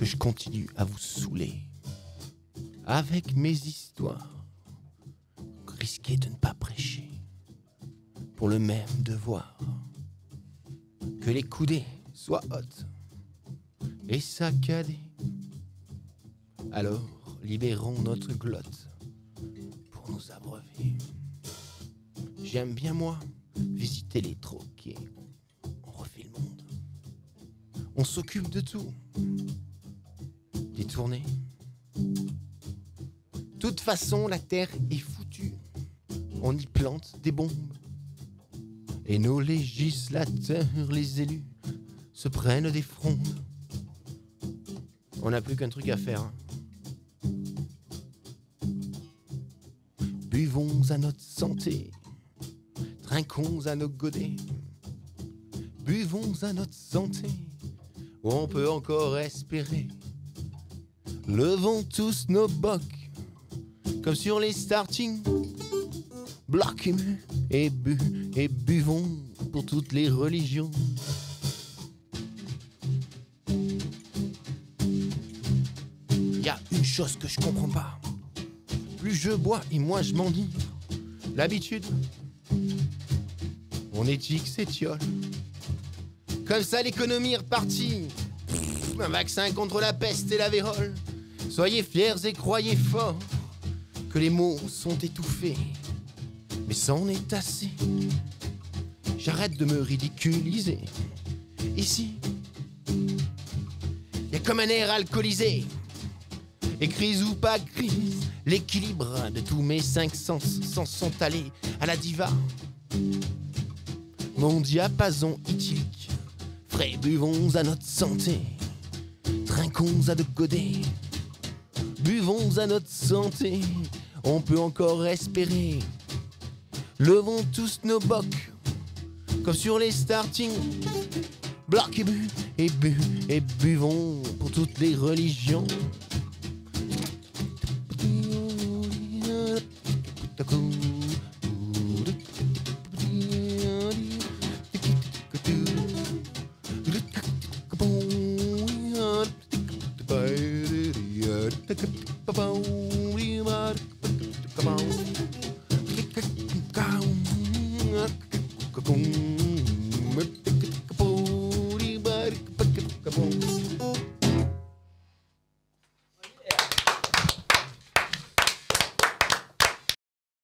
que je continue à vous saouler avec mes histoires. Risquez de ne pas prêcher pour le même devoir. Que les coudées soient hautes et saccadées. Alors libérons notre glotte pour nous abreuver. J'aime bien moi visiter les troquets. On refait le monde. On s'occupe de tout. Toute façon, la terre est foutue. On y plante des bombes. Et nos législateurs, les élus, se prennent des frondes. On n'a plus qu'un truc à faire. hein. Buvons à notre santé, trinquons à nos godets. Buvons à notre santé, on peut encore espérer. Levons tous nos bocs, comme sur les starting blocks et bu, et bu, et buvons pour toutes les religions. Y a une chose que je comprends pas. Plus je bois et moins je m'en dis. L'habitude, on éthique s'étiole. Comme ça, l'économie est repartie. Un vaccin contre la peste et la vérole. Soyez fiers et croyez fort que les mots sont étouffés. Mais c'en est assez. J'arrête de me ridiculiser. Ici, y a comme un air alcoolisé. Et crise ou pas crise, l'équilibre de tous mes cinq sens s'en sont allés à la diva. Mon diapason éthylique, frais buvons à notre santé, trinquons à de godets, buvons à notre santé, on peut encore espérer. Levons tous nos bocs, comme sur les starting blocks et bu, et bu, et buvons pour toutes les religions. Come on.